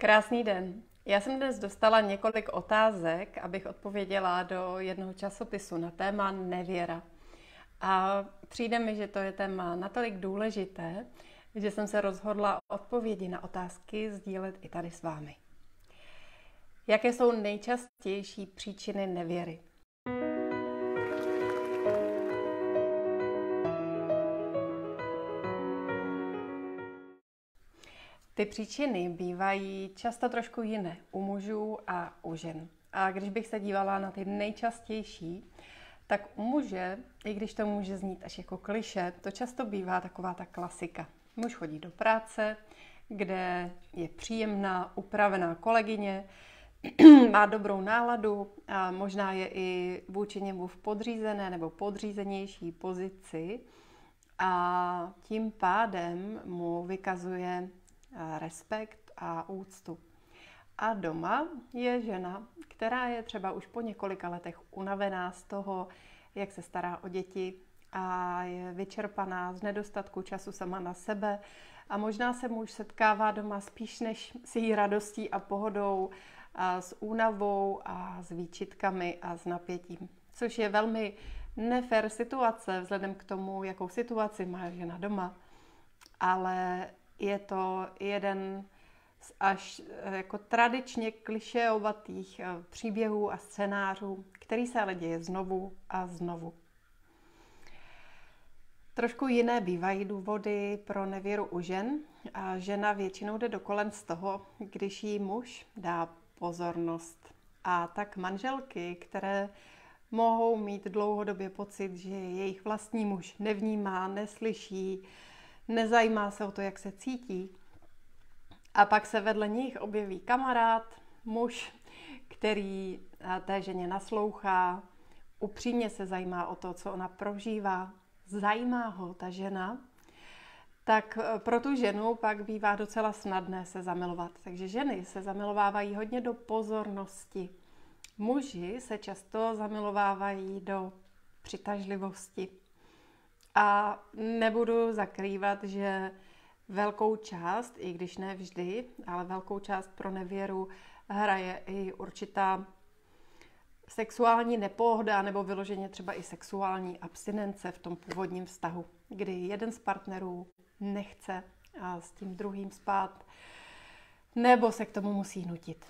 Krásný den. Já jsem dnes dostala několik otázek, abych odpověděla do jednoho časopisu na téma nevěra. A přijde mi, že to je téma natolik důležité, že jsem se rozhodla odpovědi na otázky sdílet i tady s vámi. Jaké jsou nejčastější příčiny nevěry? Ty příčiny bývají často trošku jiné u mužů a u žen. A když bych se dívala na ty nejčastější, tak u muže, i když to může znít až jako kliše, to často bývá taková ta klasika. Muž chodí do práce, kde je příjemná, upravená kolegyně, má dobrou náladu a možná je i vůči němu v podřízené nebo podřízenější pozici a tím pádem mu vykazuje respekt a úctu. A doma je žena, která je třeba už po několika letech unavená z toho, jak se stará o děti a je vyčerpaná z nedostatku času sama na sebe. A možná se muž setkává doma spíš než s její radostí a pohodou, a s únavou a s výčitkami a s napětím. Což je velmi nefér situace vzhledem k tomu, jakou situaci má žena doma. Ale je to jeden z až eh, jako tradičně klišeovatých eh, příběhů a scénářů, který se ale děje znovu a znovu. Trošku jiné bývají důvody pro nevěru u žen. A žena většinou jde do kolen z toho, když jí muž dá pozornost. A tak manželky, které mohou mít dlouhodobě pocit, že jejich vlastní muž nevnímá, neslyší, nezajímá se o to, jak se cítí. A pak se vedle nich objeví kamarád, muž, který eh, té ženě naslouchá, upřímně se zajímá o to, co ona prožívá, zajímá ho ta žena, tak eh, pro tu ženu pak bývá docela snadné se zamilovat. Takže ženy se zamilovávají hodně do pozornosti. Muži se často zamilovávají do přitažlivosti. A nebudu zakrývat, že velkou část, i když ne vždy, ale velkou část pro nevěru hraje i určitá sexuální nepohoda nebo vyloženě třeba i sexuální abstinence v tom původním vztahu, kdy jeden z partnerů nechce s tím druhým spát nebo se k tomu musí nutit.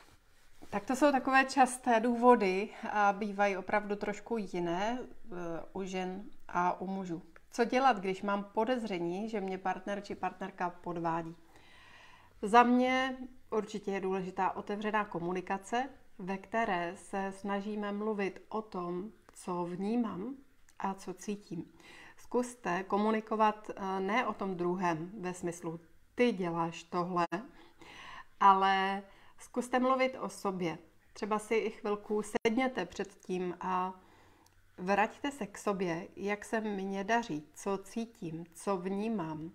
Tak to jsou takové časté důvody a bývají opravdu trošku jiné eh, u žen a u mužů. Co dělat, když mám podezření, že mě partner či partnerka podvádí? Za mě určitě je důležitá otevřená komunikace, ve které se snažíme mluvit o tom, co vnímám a co cítím. Zkuste komunikovat eh, ne o tom druhém ve smyslu ty děláš tohle, ale zkuste mluvit o sobě. Třeba si i chvilku sedněte před tím a Vraťte se k sobě, jak se mně daří, co cítím, co vnímám.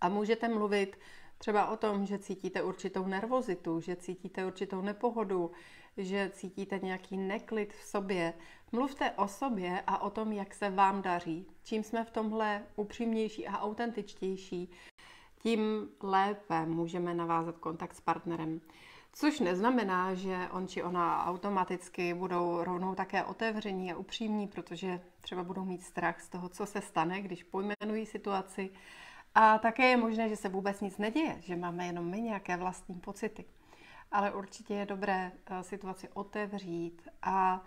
A můžete mluvit třeba o tom, že cítíte určitou nervozitu, že cítíte určitou nepohodu, že cítíte nějaký neklid v sobě. Mluvte o sobě a o tom, jak se vám daří. Čím jsme v tomhle upřímnější a autentičtější, tím lépe můžeme navázat kontakt s partnerem. Což neznamená, že on či ona automaticky budou rovnou také otevření a upřímní, protože třeba budou mít strach z toho, co se stane, když pojmenují situaci. A také je možné, že se vůbec nic neděje, že máme jenom my nějaké vlastní pocity. Ale určitě je dobré eh, situaci otevřít a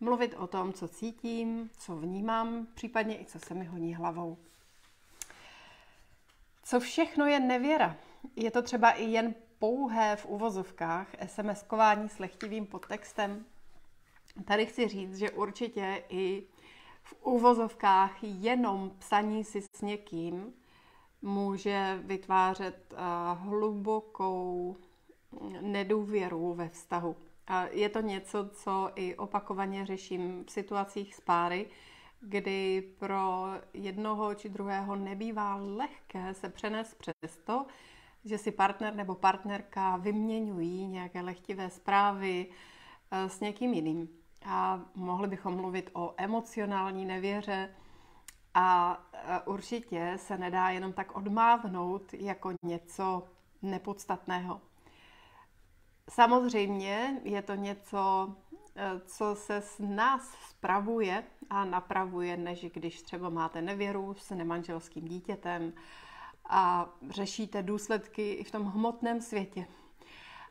mluvit o tom, co cítím, co vnímám, případně i co se mi honí hlavou. Co všechno je nevěra? Je to třeba i jen pouhé v uvozovkách SMS-kování s lehtivým podtextem. Tady chci říct, že určitě i v uvozovkách jenom psaní si s někým může vytvářet uh, hlubokou nedůvěru ve vztahu. Je to něco, co i opakovaně řeším v situacích s páry, kdy pro jednoho či druhého nebývá lehké se přenést přes to, že si partner nebo partnerka vyměňují nějaké lehtivé zprávy eh, s někým jiným. A mohli bychom mluvit o emocionální nevěře a eh, určitě se nedá jenom tak odmávnout jako něco nepodstatného. Samozřejmě je to něco, eh, co se s nás spravuje a napravuje, než když třeba máte nevěru s nemanželským dítětem a řešíte důsledky i v tom hmotném světě.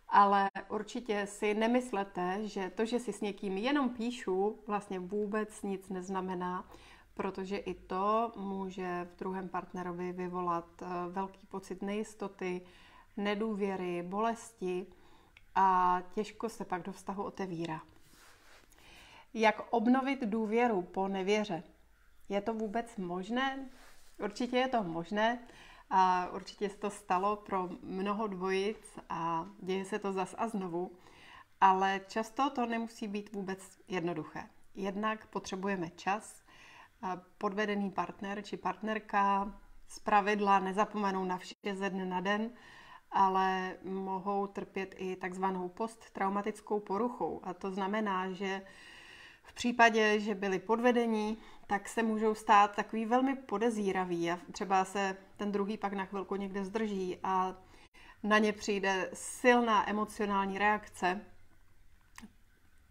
Ale určitě si nemyslete, že to, že si s někým jenom píšu, vlastně vůbec nic neznamená, protože i to může v druhém partnerovi vyvolat eh, velký pocit nejistoty, nedůvěry, bolesti a těžko se pak do vztahu otevírá. Jak obnovit důvěru po nevěře? Je to vůbec možné? Určitě je to možné a určitě se to stalo pro mnoho dvojic a děje se to zas a znovu, ale často to nemusí být vůbec jednoduché. Jednak potřebujeme čas, podvedený partner či partnerka z pravidla nezapomenou na vše ze dne na den, ale mohou trpět i takzvanou posttraumatickou poruchou. A to znamená, že v případě, že byli podvedení, tak se můžou stát takový velmi podezíravý a třeba se ten druhý pak na chvilku někde zdrží a na ně přijde silná emocionální reakce,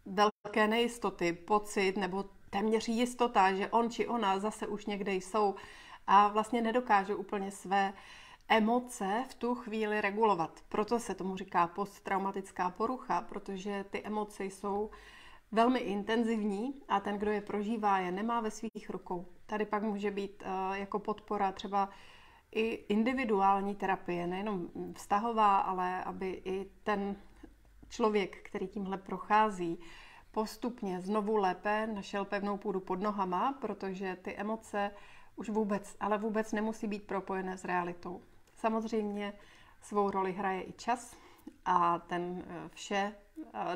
velké nejistoty, pocit nebo téměř jistota, že on či ona zase už někde jsou a vlastně nedokážou úplně své emoce v tu chvíli regulovat. Proto se tomu říká posttraumatická porucha, protože ty emoce jsou velmi intenzivní a ten, kdo je prožívá, je nemá ve svých rukou. Tady pak může být uh, jako podpora třeba i individuální terapie, nejenom vztahová, ale aby i ten člověk, který tímhle prochází, postupně znovu lépe našel pevnou půdu pod nohama, protože ty emoce už vůbec, ale vůbec nemusí být propojené s realitou. Samozřejmě svou roli hraje i čas a ten eh, vše eh,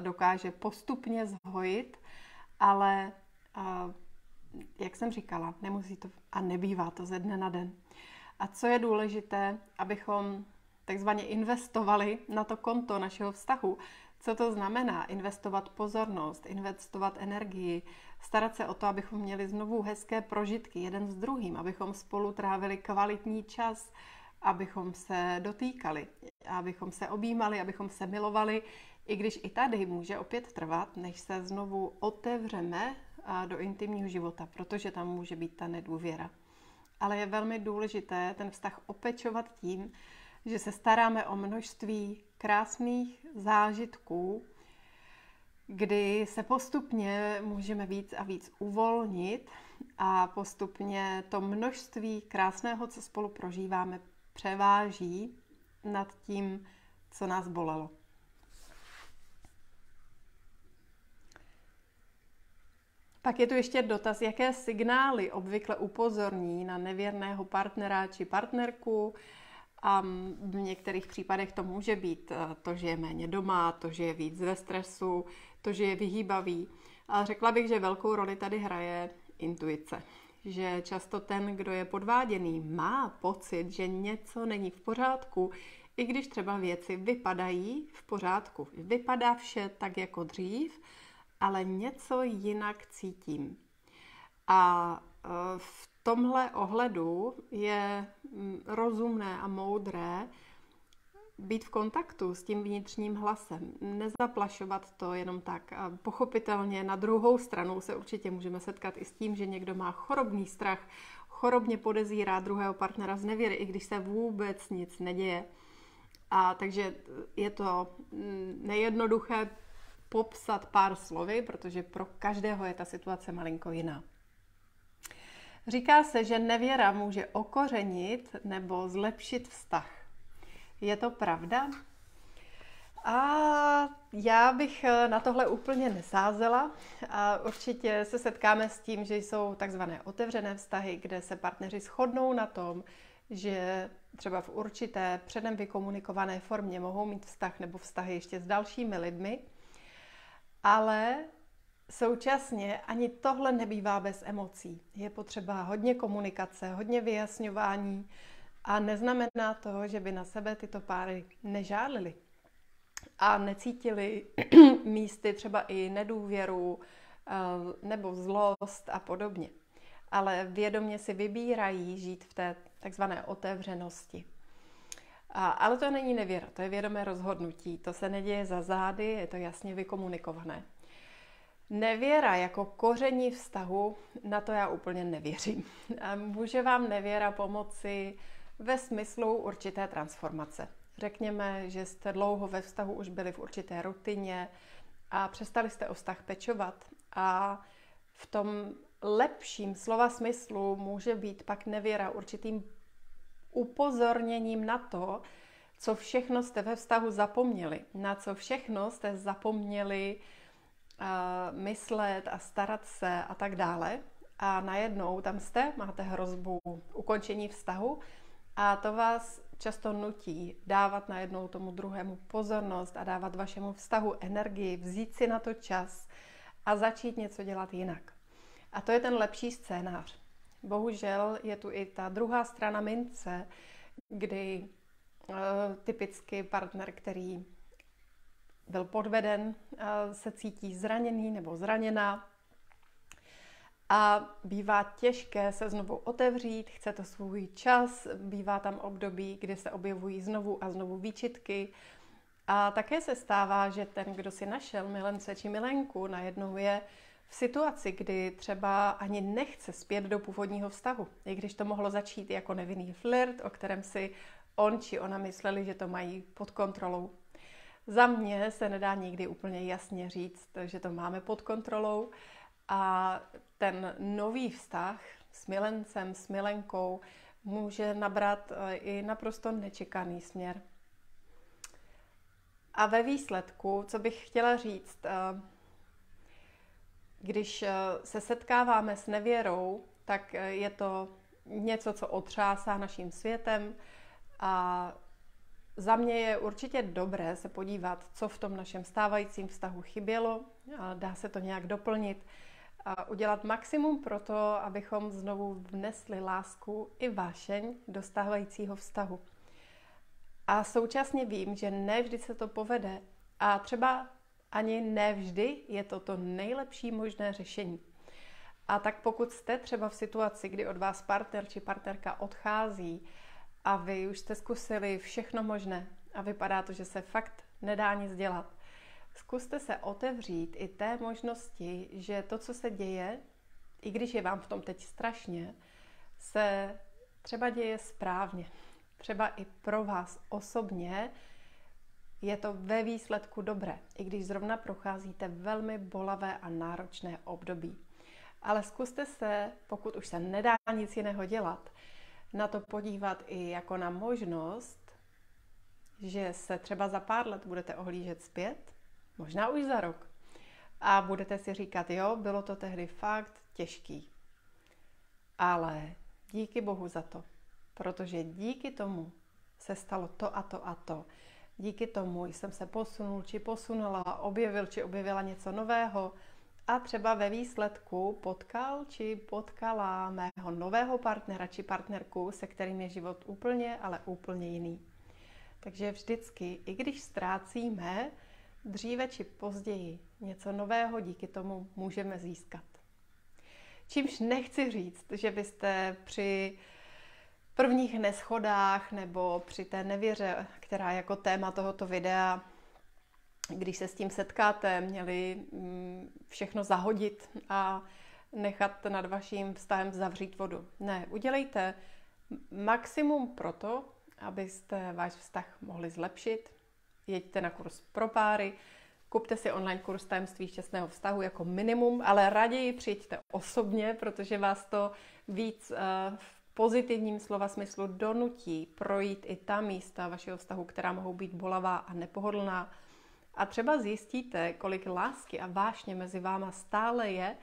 dokáže postupně zhojit, ale jak jsem říkala, nemusí to a nebývá to ze dne na den. A co je důležité, abychom takzvaně investovali na to konto našeho vztahu. Co to znamená? Investovat pozornost, investovat energii, starat se o to, abychom měli znovu hezké prožitky jeden s druhým, abychom spolu trávili kvalitní čas, abychom se dotýkali, abychom se objímali, abychom se milovali, i když i tady může opět trvat, než se znovu otevřeme do intimního života, protože tam může být ta nedůvěra. Ale je velmi důležité ten vztah opečovat tím, že se staráme o množství krásných zážitků, kdy se postupně můžeme víc a víc uvolnit a postupně to množství krásného, co spolu prožíváme, převáží nad tím, co nás bolelo. Pak je tu ještě dotaz, jaké signály obvykle upozorní na nevěrného partnera či partnerku. A v některých případech to může být eh, to, že je méně doma, to, že je víc ve stresu, to, že je vyhýbavý. Ale řekla bych, že velkou roli tady hraje intuice že často ten, kdo je podváděný, má pocit, že něco není v pořádku, i když třeba věci vypadají v pořádku. Vypadá vše tak jako dřív, ale něco jinak cítím. A e, v tomhle ohledu je mm, rozumné a moudré být v kontaktu s tím vnitřním hlasem, nezaplašovat to jenom tak. A pochopitelně na druhou stranu se určitě můžeme setkat i s tím, že někdo má chorobný strach, chorobně podezírá druhého partnera z nevěry, i když se vůbec nic neděje. A takže je to mm, nejednoduché popsat pár slovy, protože pro každého je ta situace malinko jiná. Říká se, že nevěra může okořenit nebo zlepšit vztah. Je to pravda? A já bych eh, na tohle úplně nesázela a určitě se setkáme s tím, že jsou takzvané otevřené vztahy, kde se partneři shodnou na tom, že třeba v určité předem vykomunikované formě mohou mít vztah nebo vztahy ještě s dalšími lidmi, ale současně ani tohle nebývá bez emocí. Je potřeba hodně komunikace, hodně vyjasňování, a neznamená to, že by na sebe tyto páry nežádlili a necítili místy třeba i nedůvěru eh, nebo zlost a podobně. Ale vědomě si vybírají žít v té takzvané otevřenosti. A, ale to není nevěra, to je vědomé rozhodnutí. To se neděje za zády, je to jasně vykomunikované. Nevěra jako koření vztahu, na to já úplně nevěřím. A může vám nevěra pomoci ve smyslu určité transformace. Řekněme, že jste dlouho ve vztahu už byli v určité rutině a přestali jste o vztah pečovat a v tom lepším slova smyslu může být pak nevěra určitým upozorněním na to, co všechno jste ve vztahu zapomněli, na co všechno jste zapomněli uh, myslet a starat se a tak dále. A najednou tam jste, máte hrozbu ukončení vztahu a to vás často nutí dávat najednou tomu druhému pozornost a dávat vašemu vztahu energii, vzít si na to čas a začít něco dělat jinak. A to je ten lepší scénář. Bohužel je tu i ta druhá strana mince, kdy uh, typicky partner, který byl podveden, uh, se cítí zraněný nebo zraněná a bývá těžké se znovu otevřít, chce to svůj čas, bývá tam období, kdy se objevují znovu a znovu výčitky. A také se stává, že ten, kdo si našel milence či milenku, najednou je v situaci, kdy třeba ani nechce zpět do původního vztahu, i když to mohlo začít jako nevinný flirt, o kterém si on či ona mysleli, že to mají pod kontrolou. Za mě se nedá nikdy úplně jasně říct, že to máme pod kontrolou a ten nový vztah s milencem, s milenkou může nabrat eh, i naprosto nečekaný směr. A ve výsledku, co bych chtěla říct, eh, když eh, se setkáváme s nevěrou, tak je to něco, co otřásá naším světem. A za mě je určitě dobré se podívat, co v tom našem stávajícím vztahu chybělo. A dá se to nějak doplnit a udělat maximum pro to, abychom znovu vnesli lásku i vášeň do stávajícího vztahu. A současně vím, že ne vždy se to povede. A třeba ani ne vždy je to to nejlepší možné řešení. A tak pokud jste třeba v situaci, kdy od vás partner či partnerka odchází a vy už jste zkusili všechno možné a vypadá to, že se fakt nedá nic dělat, Zkuste se otevřít i té možnosti, že to, co se děje, i když je vám v tom teď strašně, se třeba děje správně. Třeba i pro vás osobně je to ve výsledku dobré, i když zrovna procházíte velmi bolavé a náročné období. Ale zkuste se, pokud už se nedá nic jiného dělat, na to podívat i jako na možnost, že se třeba za pár let budete ohlížet zpět možná už za rok. A budete si říkat, jo, bylo to tehdy fakt těžký. Ale díky Bohu za to, protože díky tomu se stalo to a to a to. Díky tomu jsem se posunul či posunula, objevil či objevila něco nového a třeba ve výsledku potkal či potkala mého nového partnera či partnerku, se kterým je život úplně, ale úplně jiný. Takže vždycky, i když ztrácíme, dříve či později něco nového díky tomu můžeme získat. Čímž nechci říct, že byste při prvních neschodách nebo při té nevěře, která jako téma tohoto videa, když se s tím setkáte, měli mm, všechno zahodit a nechat nad vaším vztahem zavřít vodu. Ne, udělejte maximum pro to, abyste váš vztah mohli zlepšit, jeďte na kurz pro páry, kupte si online kurz tajemství šťastného vztahu jako minimum, ale raději přijďte osobně, protože vás to víc uh, pozitivním slova smyslu donutí projít i ta místa vašeho vztahu, která mohou být bolavá a nepohodlná. A třeba zjistíte, kolik lásky a vášně mezi váma stále je,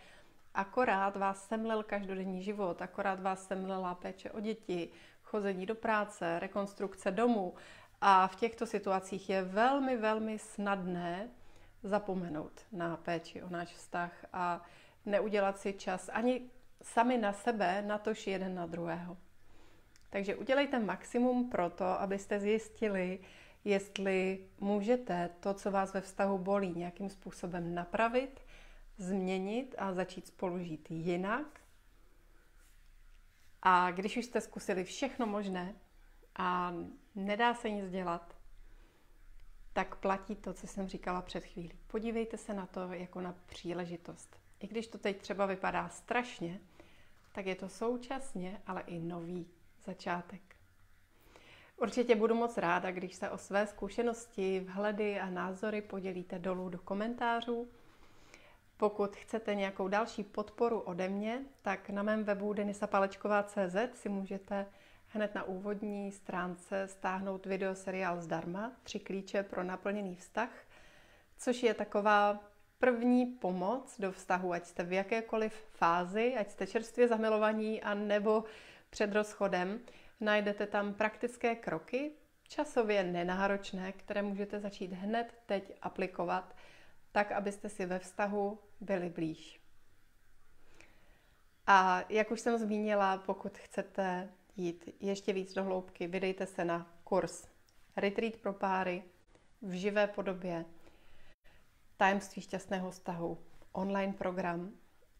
akorát vás semlel každodenní život, akorát vás semlela péče o děti, chození do práce, rekonstrukce domu a v těchto situacích je velmi, velmi snadné zapomenout na péči o náš vztah a neudělat si čas ani sami na sebe, natož jeden na druhého. Takže udělejte maximum pro to, abyste zjistili, jestli můžete to, co vás ve vztahu bolí, nějakým způsobem napravit, změnit a začít spolu žít jinak. A když už jste zkusili všechno možné a nedá se nic dělat, tak platí to, co jsem říkala před chvílí. Podívejte se na to jako na příležitost. I když to teď třeba vypadá strašně, tak je to současně, ale i nový začátek. Určitě budu moc ráda, když se o své zkušenosti, vhledy a názory podělíte dolů do komentářů. Pokud chcete nějakou další podporu ode mě, tak na mém webu denisapalečková.cz si můžete hned na úvodní stránce stáhnout videoseriál zdarma, tři klíče pro naplněný vztah, což je taková první pomoc do vztahu, ať jste v jakékoliv fázi, ať jste čerstvě zamilovaní a nebo před rozchodem. Najdete tam praktické kroky, časově nenáročné, které můžete začít hned teď aplikovat, tak, abyste si ve vztahu byli blíž. A jak už jsem zmínila, pokud chcete jít ještě víc do hloubky, vydejte se na kurz Retreat pro páry v živé podobě, tajemství šťastného vztahu, online program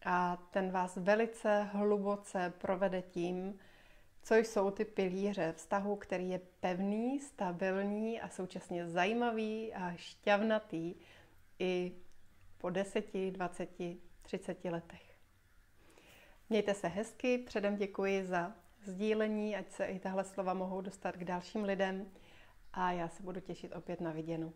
a ten vás velice hluboce provede tím, co jsou ty pilíře vztahu, který je pevný, stabilní a současně zajímavý a šťavnatý i po 10, 20, 30 letech. Mějte se hezky, předem děkuji za sdílení, ať se i tahle slova mohou dostat k dalším lidem a já se budu těšit opět na viděnou.